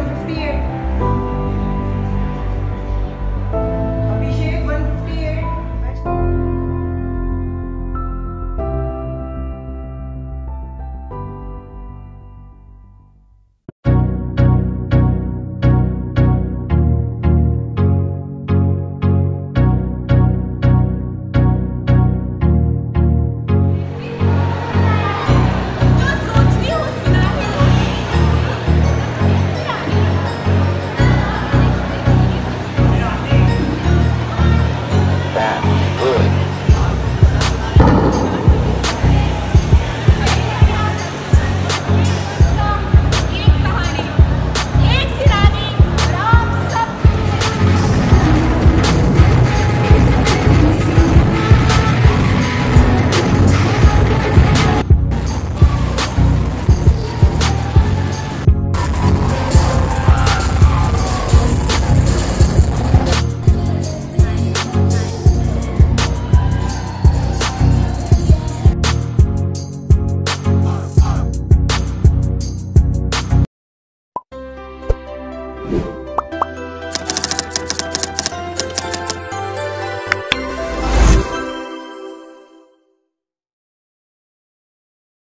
over fear.